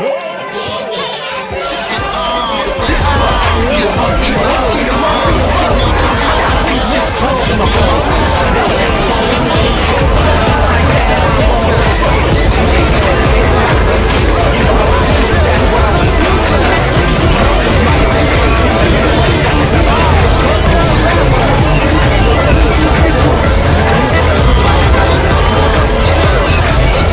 Oh!